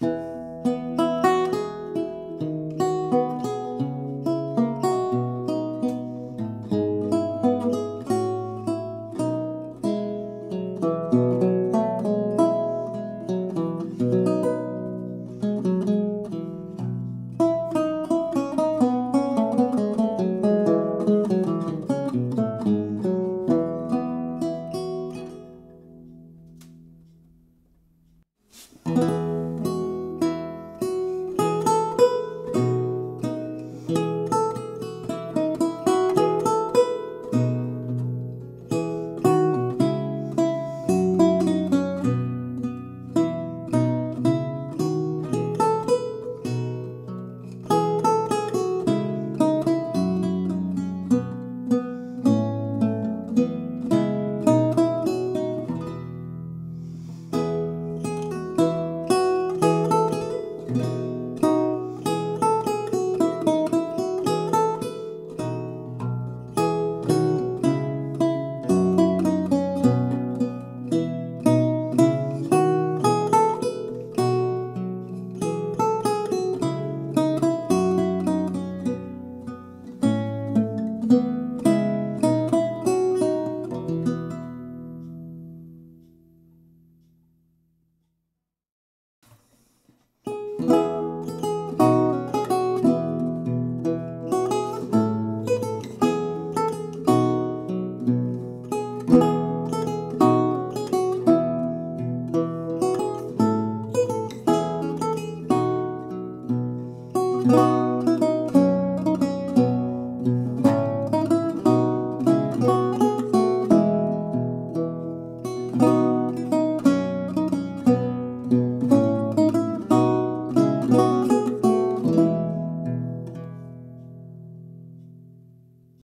you Música